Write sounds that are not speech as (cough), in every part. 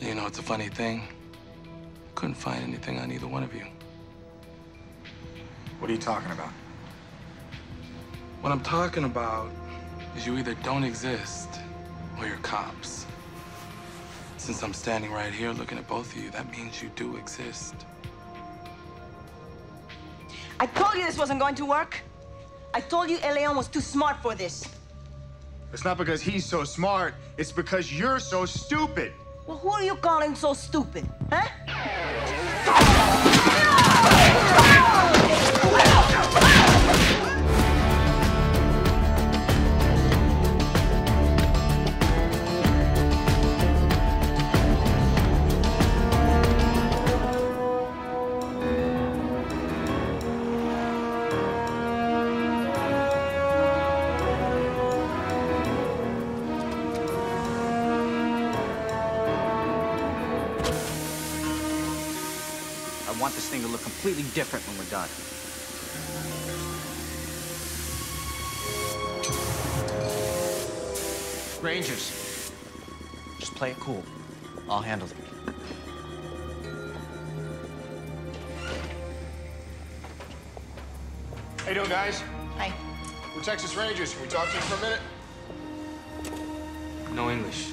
You know, it's a funny thing. Couldn't find anything on either one of you. What are you talking about? What I'm talking about is you either don't exist or you're cops. Since I'm standing right here looking at both of you, that means you do exist. I told you this wasn't going to work. I told you Eleon was too smart for this. It's not because he's so smart, it's because you're so stupid. Well, who are you calling so stupid, huh? Want this thing to look completely different when we're done. Rangers, just play it cool. I'll handle it. How you doing, guys? Hi. We're Texas Rangers. Can we talk to you for a minute? No English.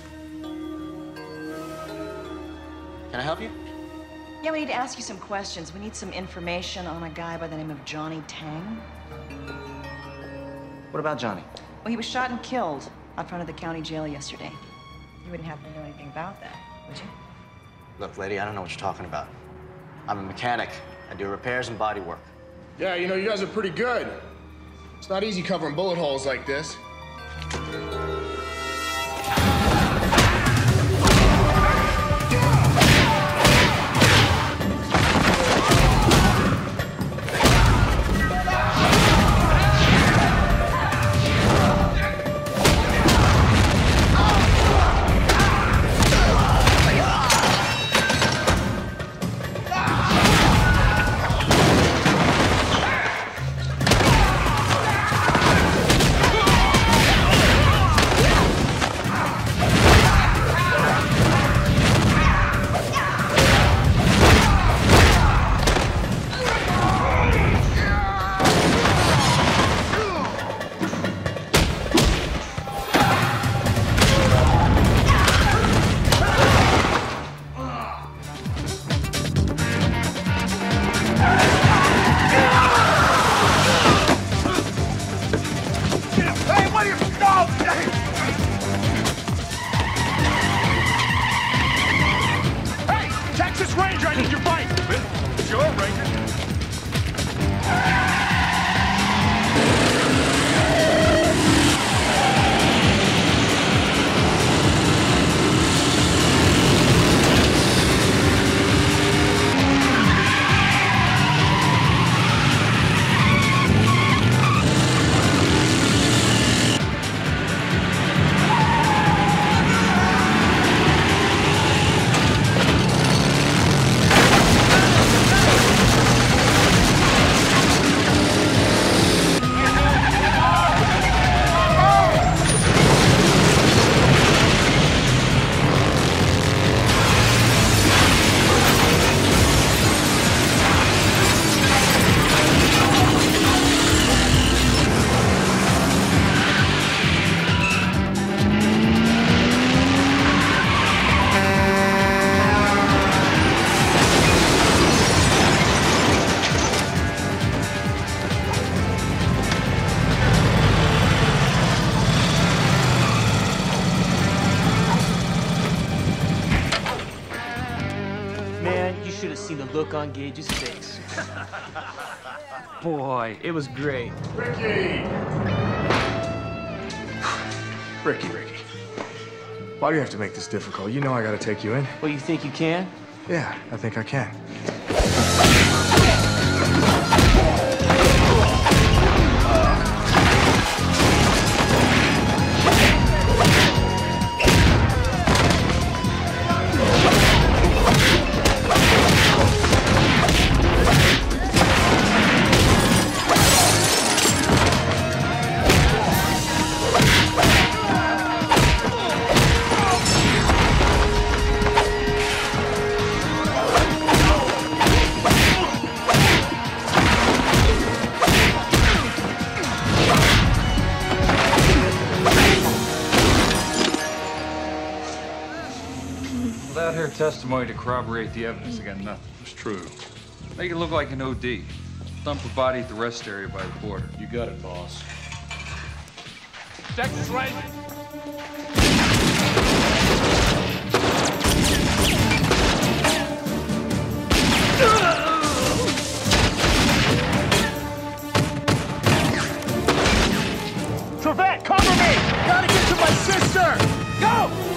Can I help you? Yeah, we need to ask you some questions. We need some information on a guy by the name of Johnny Tang. What about Johnny? Well, he was shot and killed out front of the county jail yesterday. You wouldn't happen to know anything about that, would you? Look, lady, I don't know what you're talking about. I'm a mechanic. I do repairs and body work. Yeah, you know, you guys are pretty good. It's not easy covering bullet holes like this. It was great. Ricky! (sighs) Ricky, Ricky. Why do you have to make this difficult? You know I gotta take you in. Well, you think you can? Yeah, I think I can. Testimony to corroborate the evidence, I got nothing. It's true. Make it look like an OD. Dump a body at the rest area by the border. You got it, boss. Texas Ranger. Trivette, cover me! Gotta get to my sister! Go!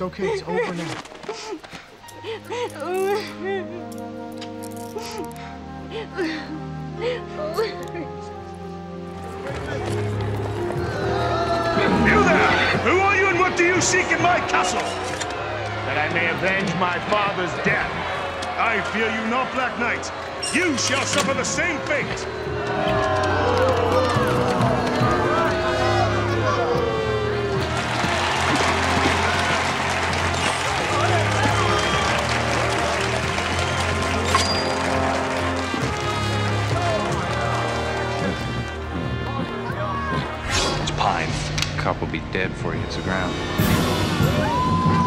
It's okay. It's over now. You there! Who are you and what do you seek in my castle? That I may avenge my father's death. I fear you not, Black Knight. You shall suffer the same fate. Will be dead before he hits the ground.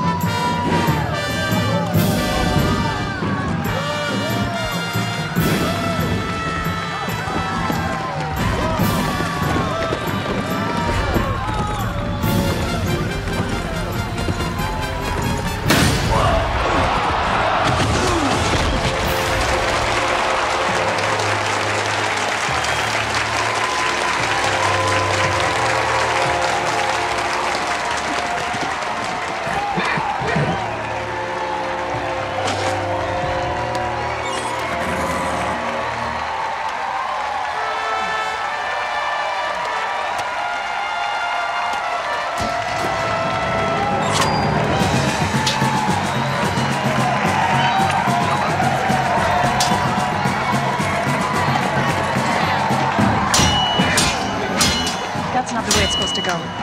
The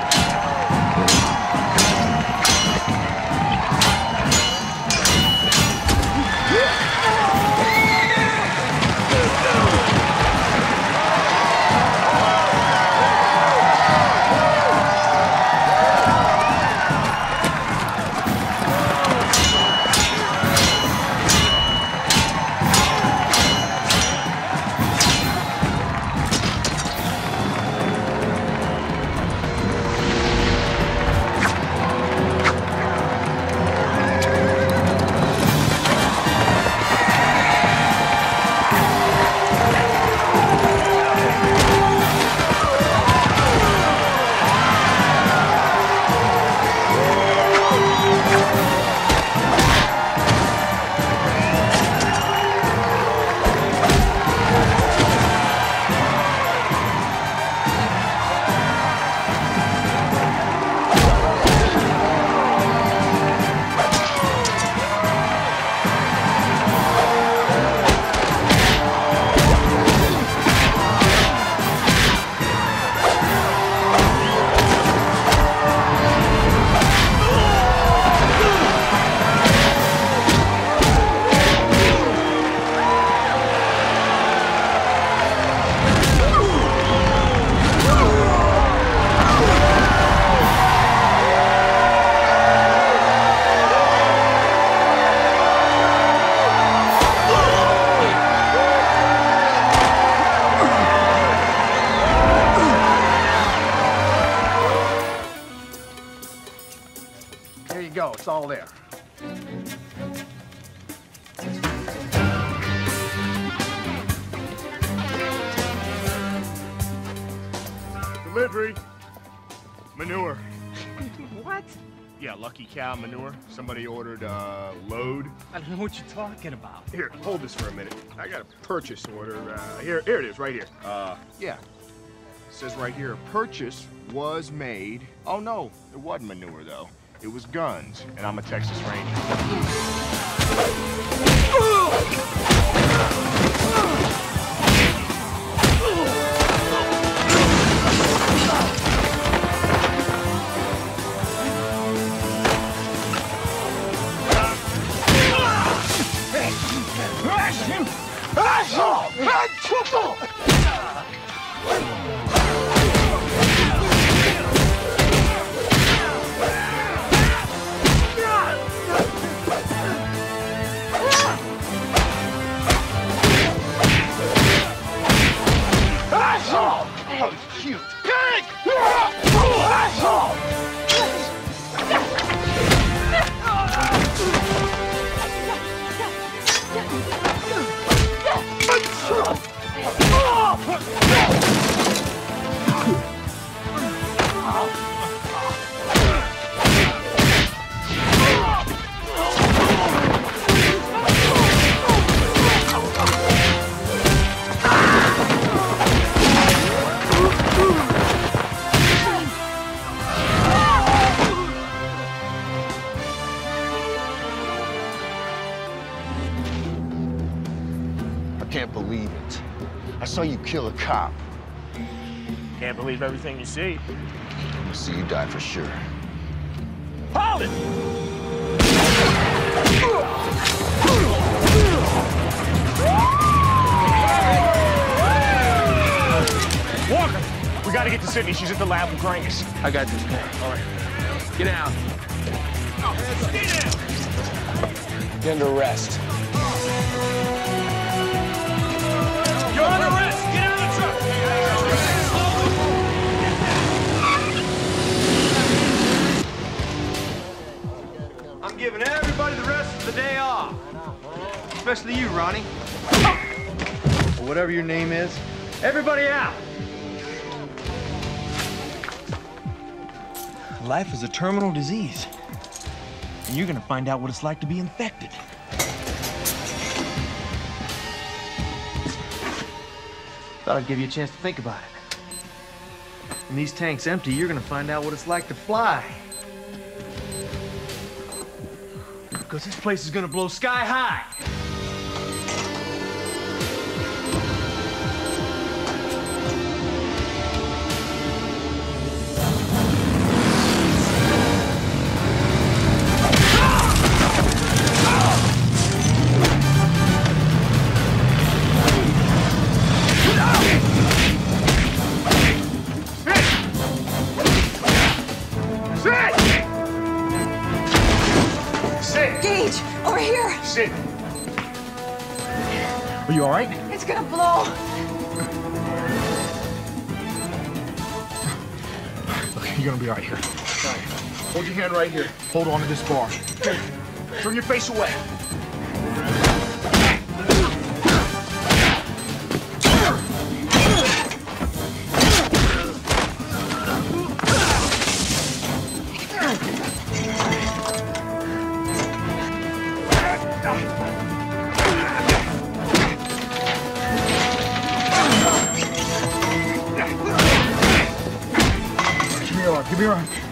Delivery. Manure. (laughs) What? Yeah, lucky cow manure. Somebody ordered uh, load. I don't know what you're talking about. Here, hold this for a minute. I got a purchase order. Uh, here, here it is, right here. Uh, yeah. It says right here, purchase was made. Oh no, it wasn't manure though. It was guns, and I'm a Texas Ranger. Kill a cop. Can't believe everything you see. I see you die for sure. Hold it! Walker, we gotta get to Sydney. She's at the lab with Grangus. I got this guy. All right. Get out. Get under arrest. You're under arrest! Giving everybody the rest of the day off. Especially you, Ronnie. Or whatever your name is. Everybody out! Life is a terminal disease. And you're gonna find out what it's like to be infected. Thought I'd give you a chance to think about it. When these tanks empty, you're gonna find out what it's like to fly. Because this place is gonna blow sky high. Sit! Over here. Sit! Are you all right? It's gonna blow. Okay, you're gonna be all right here. All right. Hold your hand right here. Hold on to this bar. Turn your face away. Give